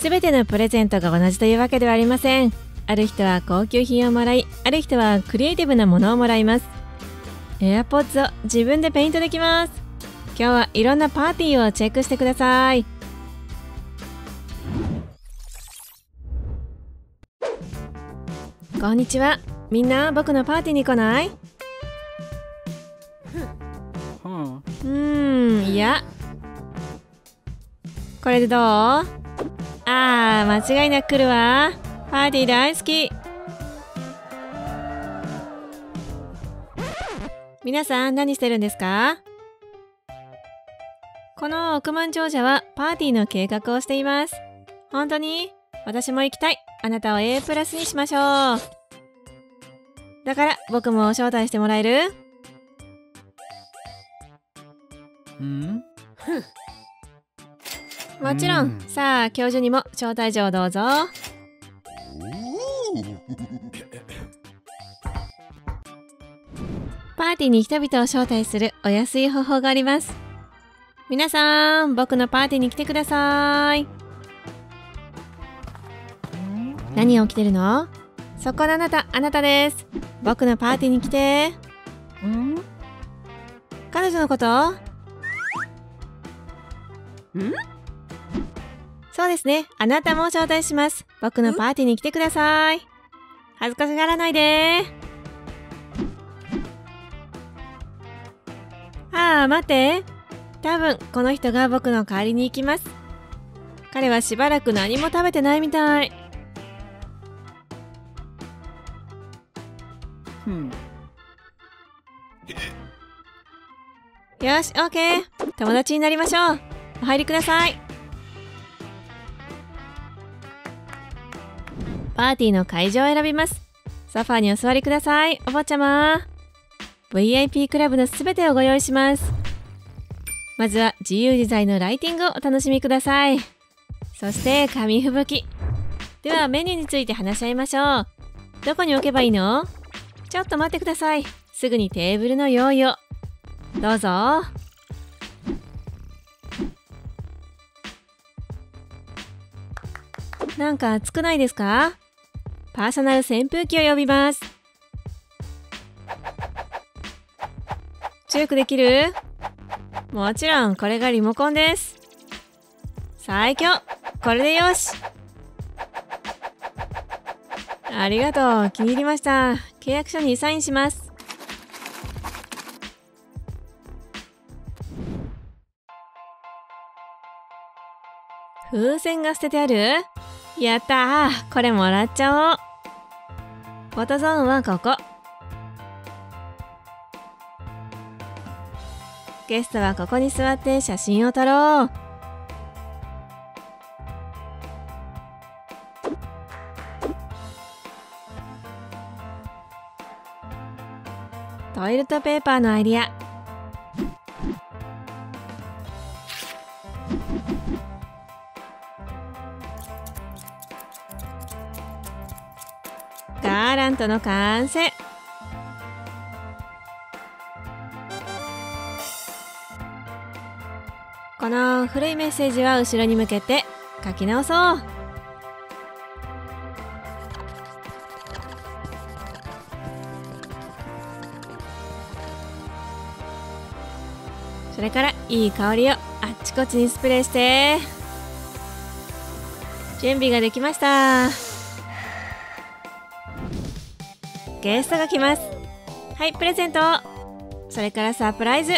すべてのプレゼントが同じというわけではありません。ある人は高級品をもらいある人はクリエイティブなものをもらいます。AirPods を自分でペイントできます。今日はいろんなパーティーをチェックしてください。こんにちは。みんな僕のパーティーに来ない？うーんいや。これでどう？ああ間違いなく来るわ。パーティー大好き。皆さん何してるんですか？この億万長者はパーティーの計画をしています。本当に？私も行きたい。あなたを A プラスにしましょう。だから僕も招待してもらえる？Hmm? もちろん、うん。さあ教授にも招待状をどうぞ。パーティーに人々を招待するお安い方法があります。皆さん僕のパーティーに来てください。何が起きてるの？そこのあなたあなたです。僕のパーティーに来て。Hmm? 彼女のこと？そうですね。あなたも招待します。僕のパーティーに来てください。恥ずかしがらないで。ああ、待って。多分、この人が僕の代わりに行きます。彼はしばらく何も食べてないみたい。Hmm. よし、オッケー。友達になりましょう。お入りください。パーティーの会場を選びます。ソファーにお座りください、お坊ちゃま。VIP クラブのすべてをご用意します。まずは自由自在のライティングをお楽しみください。そして紙吹雪。ではメニューについて話し合いましょう。どこに置けばいいの？ちょっと待ってください。すぐにテーブルの用意を。どうぞ。なんか暑くないですか？パーソナル扇風機を呼びます。強くできる？もちろんこれがリモコンです。最強これでよしありがとう気に入りました。契約書にサインします。風船が捨ててある？やった。ーこれもらっちゃおう。フォトゾーンはここ。ゲストはここに座って写真を撮ろう。トイレットペーパーのアイディア。ガーラントの完成。この古いメッセージは後ろに向けて書き直そう。それからいい香りをあっちこっちにスプレーして。準備ができました。ゲストが来ます。はいプレゼントそれからサプライズ。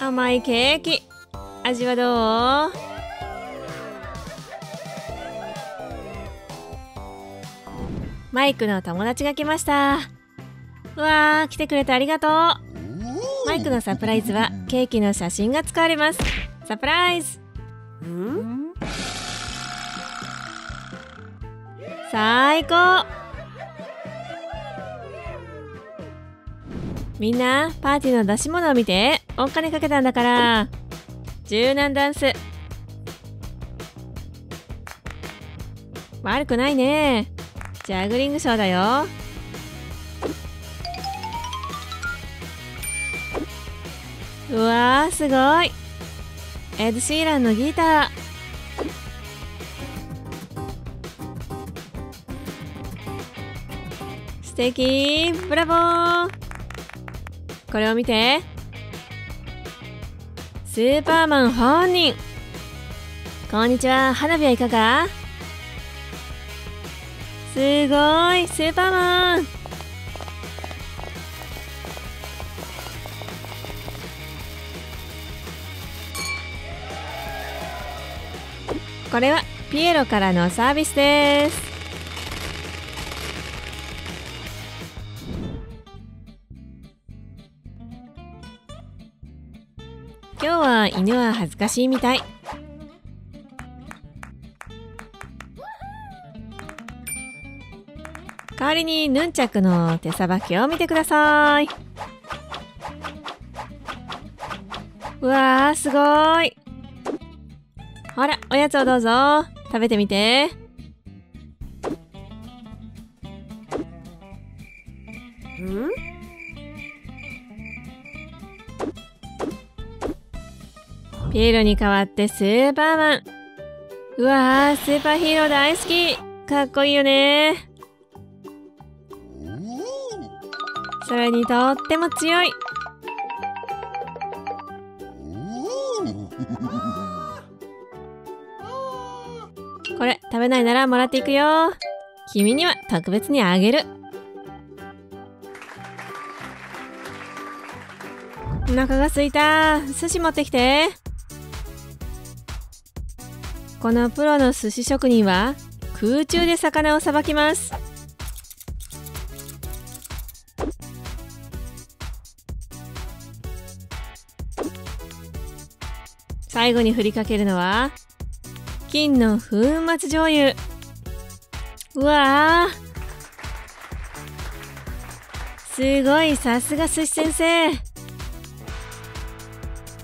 甘いケーキ。味はどう？マイクの友達が来ました。うわー来てくれてありがとう。マイクのサプライズはケーキの写真が使われます。サプライズ。Hmm? 最高。みんなパーティーの出し物を見てお金かけたんだから。柔軟ダンス。悪くないね。ジャグリングショーだよ。うわーすごい。エド・シーランのギター。素敵。ブラボー。これを見て。スーパーマン本人。こんにちは。花火はいかが？すごい。スーパーマン。これはピエロからのサービスです。今日は犬は恥ずかしいみたい。代わりにヌンチャクの手さばきを見てください。うわーすごい。ほらおやつをどうぞ。食べてみて。ピエロに代わってスーパーマン。うわースーパーヒーロー大好き。かっこいいよね。それにとっても強い。これ食べないならもらっていくよ。君には特別にあげる。お腹がすいた。寿司持ってきて。このプロの寿司職人は空中で魚をさばきます。最後に振りかけるのは金の粉末醤油。うわー。すごいさすが寿司先生。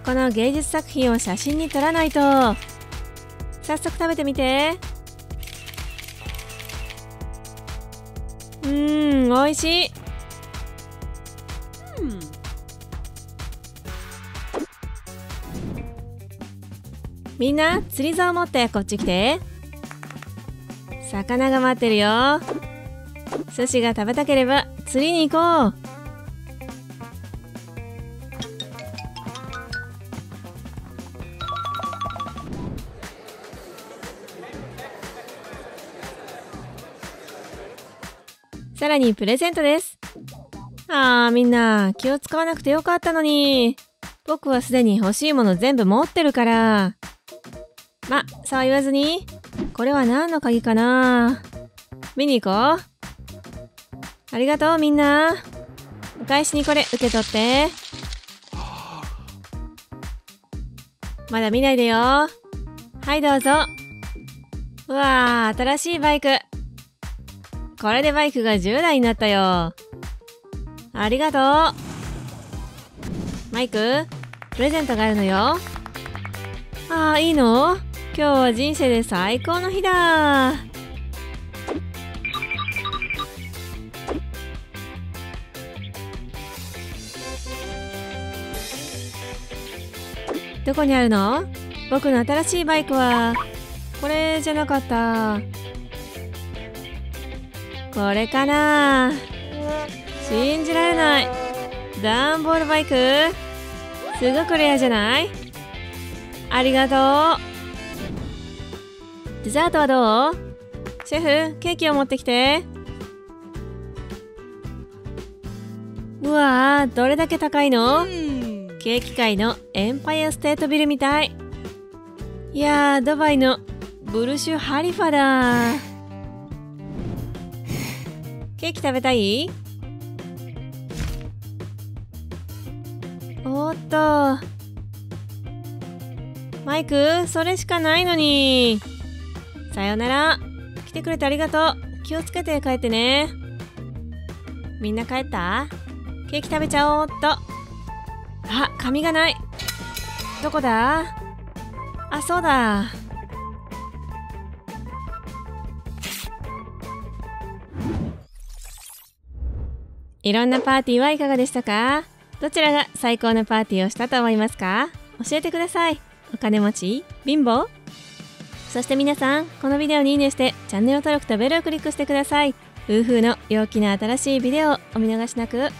この芸術作品を写真に撮らないと。早速食べてみて。うーん美味しい。みんな釣り竿持ってこっち来て。魚が待ってるよ。寿司が食べたければ釣りに行こう。さらにプレゼントです。あーみんな気を使わなくてよかったのに。僕はすでに欲しいもの全部持ってるから。ま、そう言わずに。これは何の鍵かな。見に行こう。ありがとうみんな。お返しにこれ受け取って。まだ見ないでよ。はいどうぞ。うわー新しいバイク。これでバイクが10台になったよ。ありがとう。マイクプレゼントがあるのよ。ああいいの？今日は人生で最高の日だ。どこにあるの？僕の新しいバイクはこれじゃなかった。これかな？信じられない。ダンボールバイク？すごくレアじゃない？ありがとう。デザートはどう？シェフケーキを持ってきて。うわーどれだけ高いの？ケーキ界のエンパイアステートビルみたい。いやードバイのブルシュ・ハリファだ。ケーキ食べたい？おっと。マイクそれしかないのに。さよなら。来てくれてありがとう。気をつけて帰ってね。みんな帰った？ケーキ食べちゃおうっと。あ紙がない。どこだ？あそうだ。いろんなパーティーはいかがでしたか？どちらが最高のパーティーをしたと思いますか？教えてください。お金持ち？貧乏？そして皆さんこのビデオにいいねしてチャンネル登録とベルをクリックしてください。夫婦の陽気な新しいビデオをお見逃しなく。